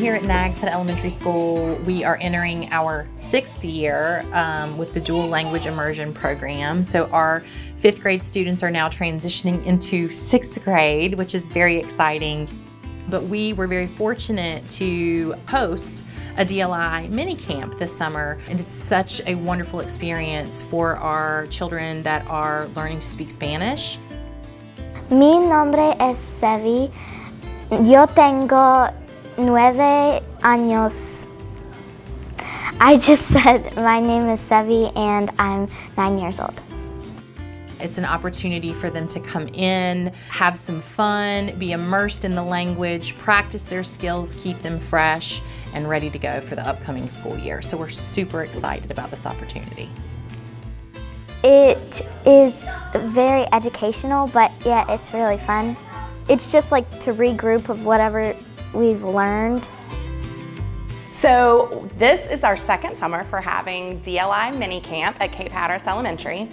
here at Nags Head Elementary School, we are entering our sixth year um, with the dual language immersion program. So our fifth grade students are now transitioning into sixth grade, which is very exciting. But we were very fortunate to host a DLI mini camp this summer, and it's such a wonderful experience for our children that are learning to speak Spanish. Mi nombre es Sevi. Yo tengo nueve años. I just said my name is Sevi and I'm nine years old. It's an opportunity for them to come in, have some fun, be immersed in the language, practice their skills, keep them fresh and ready to go for the upcoming school year. So we're super excited about this opportunity. It is very educational, but yeah, it's really fun. It's just like to regroup of whatever we've learned. So this is our second summer for having DLI mini camp at Cape Hatteras Elementary.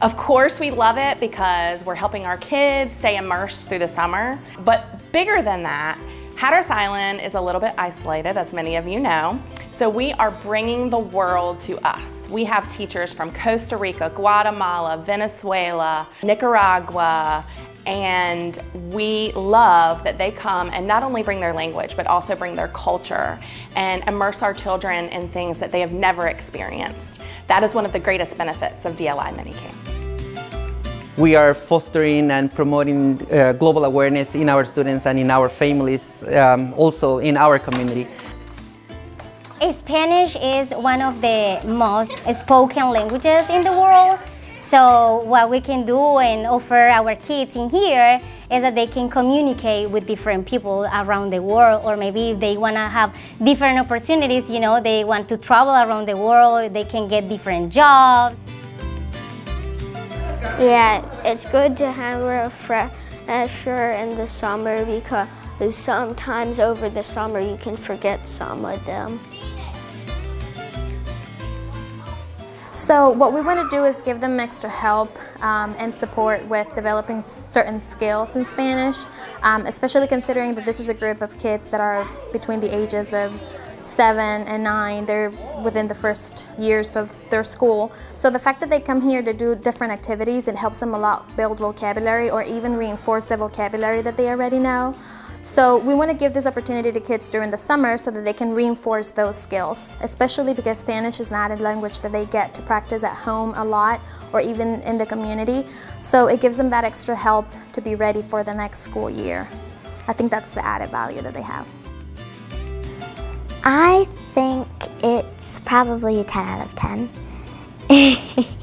Of course we love it because we're helping our kids stay immersed through the summer, but bigger than that, Hatteras Island is a little bit isolated, as many of you know. So we are bringing the world to us. We have teachers from Costa Rica, Guatemala, Venezuela, Nicaragua, and we love that they come and not only bring their language, but also bring their culture and immerse our children in things that they have never experienced. That is one of the greatest benefits of DLI Minicamp. We are fostering and promoting uh, global awareness in our students and in our families, um, also in our community. Spanish is one of the most spoken languages in the world. So what we can do and offer our kids in here is that they can communicate with different people around the world or maybe if they want to have different opportunities, you know, they want to travel around the world, they can get different jobs. Yeah, it's good to have a fresher in the summer because sometimes over the summer you can forget some of them. So what we want to do is give them extra help um, and support with developing certain skills in Spanish, um, especially considering that this is a group of kids that are between the ages of seven and nine. They're within the first years of their school. So the fact that they come here to do different activities, it helps them a lot build vocabulary or even reinforce the vocabulary that they already know. So we want to give this opportunity to kids during the summer so that they can reinforce those skills, especially because Spanish is not a language that they get to practice at home a lot or even in the community. So it gives them that extra help to be ready for the next school year. I think that's the added value that they have. I think it's probably a 10 out of 10.